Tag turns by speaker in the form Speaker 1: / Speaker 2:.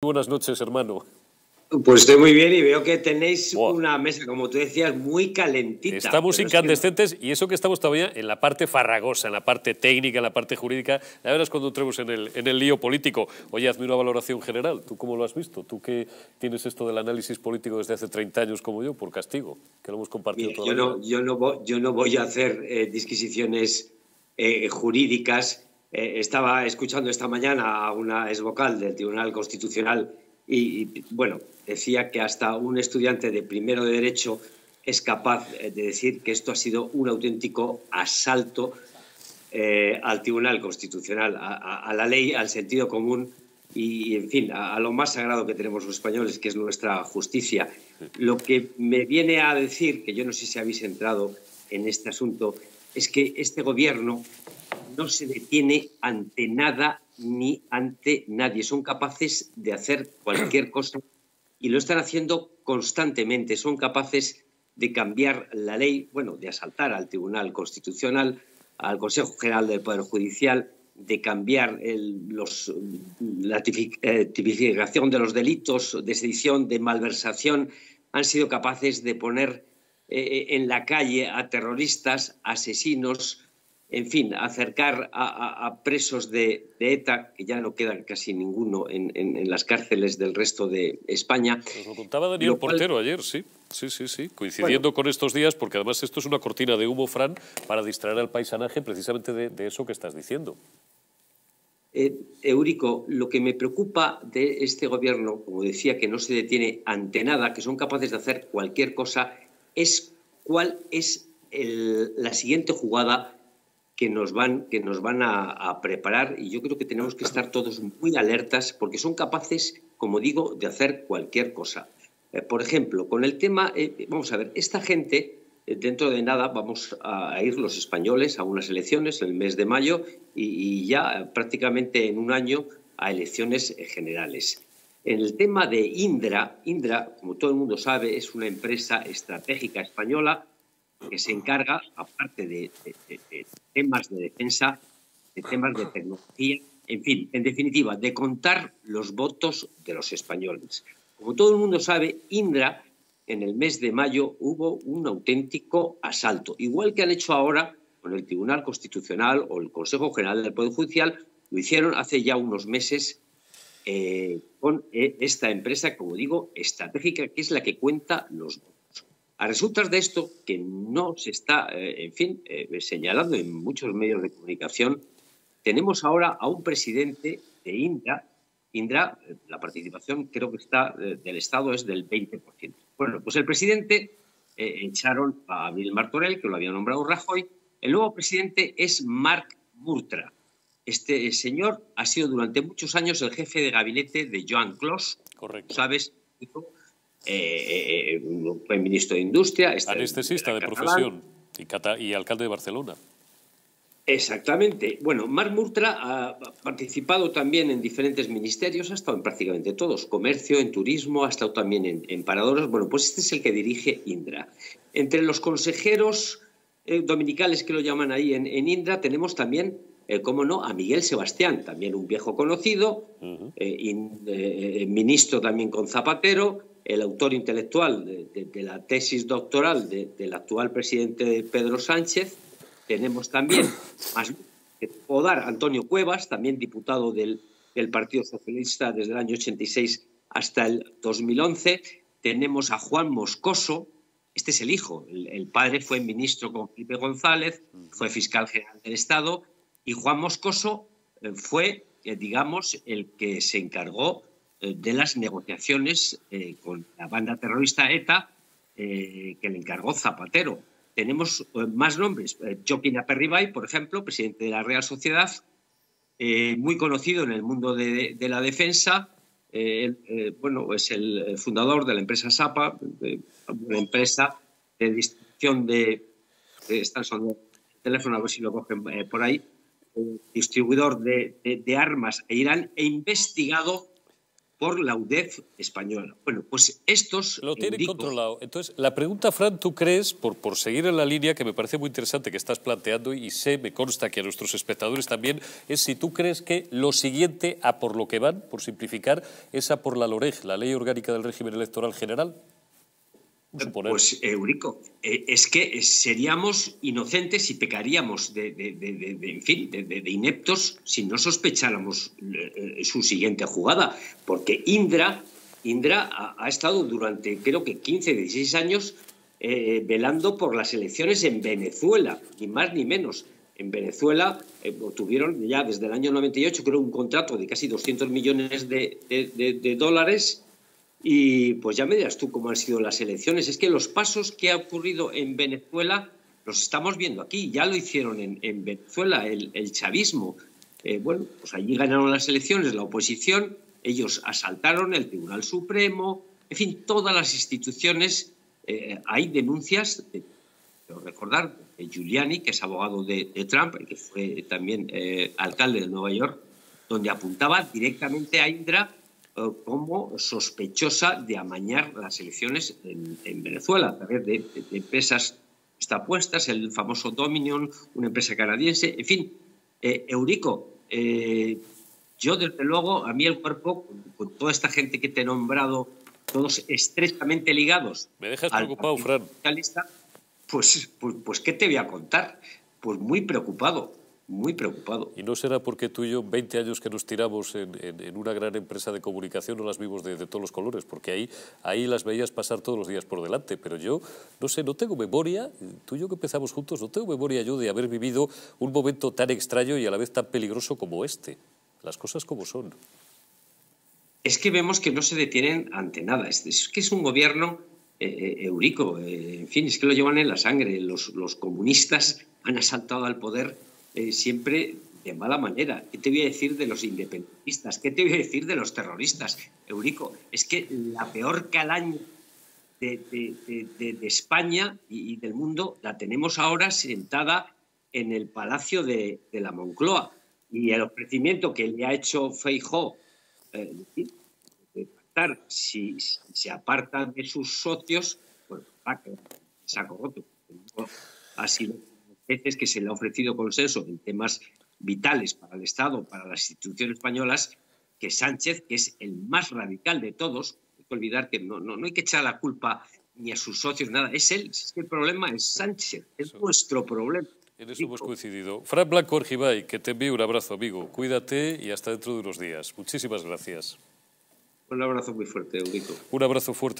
Speaker 1: Buenas noches, hermano.
Speaker 2: Pues estoy muy bien y veo que tenéis una mesa, como tú decías, muy calentita.
Speaker 1: Estamos incandescentes y eso que estamos todavía en la parte farragosa, en la parte técnica, en la parte jurídica. Ya verás cuando entremos en el, en el lío político. Oye, hazme una valoración general. ¿Tú cómo lo has visto? ¿Tú que tienes esto del análisis político desde hace 30 años como yo, por castigo? Que lo hemos compartido
Speaker 2: yo, no, yo, no voy, yo no voy a hacer eh, disquisiciones eh, jurídicas. Eh, estaba escuchando esta mañana a una exvocal del Tribunal Constitucional y, bueno, decía que hasta un estudiante de primero de Derecho es capaz eh, de decir que esto ha sido un auténtico asalto eh, al Tribunal Constitucional, a, la ley, al sentido común y, en fin, a, lo más sagrado que tenemos los españoles, que es nuestra justicia. Lo que me viene a decir, que yo no sé si habéis entrado en este asunto, es que este gobierno no se detiene ante nada ni ante nadie. Son capaces de hacer cualquier cosa y lo están haciendo constantemente. Son capaces de cambiar la ley, bueno, de asaltar al Tribunal Constitucional, al Consejo General del Poder Judicial, de cambiar los, la eh, tipificación de los delitos de sedición, de malversación. Han sido capaces de poner eh, en la calle a terroristas, asesinos, en fin, acercar a, presos de, ETA, que ya no quedan casi ninguno en, las cárceles del resto de España.
Speaker 1: Nos lo contaba Daniel Portero ayer, sí. Sí, sí, sí, coincidiendo con estos días, porque además esto es una cortina de humo, Fran, para distraer al paisanaje precisamente de, eso que estás diciendo.
Speaker 2: Eh, Eurico, lo que me preocupa de este gobierno, como decía, que no se detiene ante nada, que son capaces de hacer cualquier cosa, es cuál es la siguiente jugada que nos van, que nos van a, preparar y yo creo que tenemos que estar todos muy alertas porque son capaces, como digo, de hacer cualquier cosa. Eh, por ejemplo, con el tema, eh, vamos a ver, esta gente, eh, dentro de nada vamos a ir los españoles a unas elecciones en el mes de mayo y, ya prácticamente en un año a elecciones generales. En el tema de Indra, Indra, como todo el mundo sabe, es una empresa estratégica española que se encarga, aparte de, temas de defensa, de temas de tecnología, en fin, en definitiva, de contar los votos de los españoles. Como todo el mundo sabe, Indra, en el mes de mayo hubo un auténtico asalto, igual que han hecho ahora con el Tribunal Constitucional o el Consejo General del Poder Judicial, lo hicieron hace ya unos meses eh, con eh, esta empresa, como digo, estratégica, que es la que cuenta los votos. A resultas de esto, que no se está, eh, en fin, eh, señalando en muchos medios de comunicación, tenemos ahora a un presidente de Indra. Indra, eh, la participación creo que está del Estado es del 20%. Bueno, pues el presidente echaron a Bill Martorell, que lo había nombrado Rajoy. El nuevo presidente es Mark Murtra. Este señor ha sido durante muchos años el jefe de gabinete de Joan Clos.
Speaker 1: Correcto.
Speaker 2: ¿Sabes? Eh, fue ministro de Industria.
Speaker 1: Anestesista de profesión y, alcalde de Barcelona.
Speaker 2: Exactamente. Bueno, Marc Murtra ha participado también en diferentes ministerios, ha estado en prácticamente todos, comercio, en turismo, ha estado también en, en paradores. Bueno, pues este es el que dirige Indra. Entre los consejeros eh, dominicales que lo llaman ahí en, Indra, tenemos también, eh, cómo no, a Miguel Sebastián, también un viejo conocido, ministro también con Zapatero, el autor intelectual de, la tesis doctoral del actual presidente Pedro Sánchez. Tenemos también, más que dar, Antonio Cuevas, también diputado del, Partido Socialista desde el año 86 hasta el 2011. Tenemos a Juan Moscoso, este es el hijo, el, padre fue ministro con Felipe González, fue fiscal general del Estado, y Juan Moscoso eh, fue, eh, digamos, el que se encargó de las negociaciones eh, con la banda terrorista ETA eh, que le encargó Zapatero. Tenemos más nombres. Joaquín Aperribay, por ejemplo, presidente de la Real Sociedad, muy conocido en el mundo de, la defensa. bueno, es el fundador de la empresa SAPA, una empresa de distribución de, están son teléfono, a ver si lo cogen por ahí, distribuidor de, armas e Irán e investigado por la UDEF española. Bueno, pues estos...
Speaker 1: Lo tienen controlado. Entonces, la pregunta, Fran, ¿tú crees, por, por seguir en la línea que me parece muy interesante que estás planteando y sé, me consta que a nuestros espectadores también, es si tú crees que lo siguiente a por lo que van, por simplificar, es a por la LOREG, la Ley Orgánica del Régimen Electoral General?
Speaker 2: Pues Eurico, eh, es que seríamos inocentes y pecaríamos de, en fin, de, ineptos si no sospecháramos eh, su siguiente jugada, porque Indra, Indra ha, estado durante creo que 15, 16 años eh, velando por las elecciones en Venezuela, ni más ni menos. En Venezuela tuvieron ya desde el año 98 creo un contrato de casi 200 millones de dólares y pues ya me dirás tú cómo han sido las elecciones. Es que los pasos que ha ocurrido en Venezuela los estamos viendo aquí. Ya lo hicieron en, Venezuela, el, chavismo. Eh, bueno, pues allí ganaron las elecciones la oposición, ellos asaltaron el Tribunal Supremo, en fin, todas las instituciones. Eh, hay denuncias, quiero recordar, de Giuliani, que es abogado de, Trump y que fue también eh, alcalde de Nueva York, donde apuntaba directamente a Indra como sospechosa de amañar las elecciones en, Venezuela a través de, empresas apuestas, el famoso Dominion, una empresa canadiense, en fin, eh, Eurico, eh, yo desde luego, a mí el cuerpo, con, toda esta gente que te he nombrado, todos estrechamente ligados.
Speaker 1: Me dejas preocupado, Fran.
Speaker 2: Pues, pues, pues, ¿qué te voy a contar? Pues muy preocupado muy preocupado.
Speaker 1: ¿Y no será porque tú y yo, 20 años que nos tiramos en, una gran empresa de comunicación, no las vimos de, todos los colores? Porque ahí, ahí las veías pasar todos los días por delante. Pero yo, no sé, no tengo memoria, tú y yo que empezamos juntos, no tengo memoria yo de haber vivido un momento tan extraño y a la vez tan peligroso como este. Las cosas como son.
Speaker 2: Es que vemos que no se detienen ante nada. Es, que es un gobierno eh, eh, eurico. Eh, en fin, es que lo llevan en la sangre. Los, los comunistas han asaltado al poder eh, siempre de mala manera. ¿Qué te voy a decir de los independentistas? ¿Qué te voy a decir de los terroristas? Eurico, es que la peor calaña de, España y, del mundo la tenemos ahora sentada en el Palacio de, la Moncloa. Y el ofrecimiento que le ha hecho Feijó, eh, si, se apartan de sus socios, pues va a quedar saco roto. Ha sido veces que se le ha ofrecido consenso en temas vitales para el Estado, para las instituciones españolas, que Sánchez, que es el más radical de todos, hay que olvidar que no, no, hay que echar la culpa ni a sus socios, nada, es él, es que el problema es Sánchez, es nuestro problema.
Speaker 1: En eso hemos coincidido. Fran Blanco Orgibay, que te envío un abrazo, amigo. Cuídate y hasta dentro de unos días. Muchísimas gracias.
Speaker 2: Un abrazo muy fuerte, Eurico.
Speaker 1: Un abrazo fuerte.